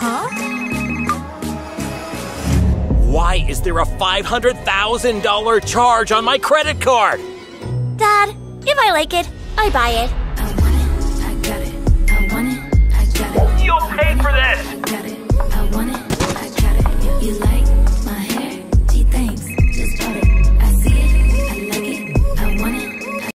huh? Why is there a $500,000 charge on my credit card? Dad, if I like it, I buy it.